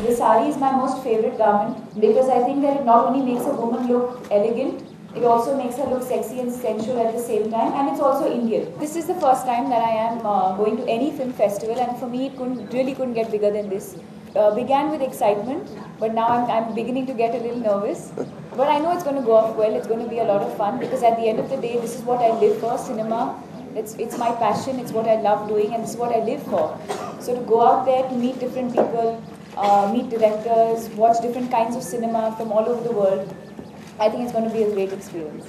The sari is my most favorite garment because I think that it not only makes a woman look elegant, it also makes her look sexy and sensual at the same time, and it's also Indian. This is the first time that I am uh, going to any film festival, and for me, it couldn't really couldn't get bigger than this. Uh, began with excitement, but now I'm, I'm beginning to get a little nervous. But I know it's going to go off well. It's going to be a lot of fun because at the end of the day, this is what I live for: cinema. It's it's my passion. It's what I love doing, and is what I live for. So to go out there to meet different people, uh, meet directors, watch different kinds of cinema from all over the world. I think it's going to be a great experience.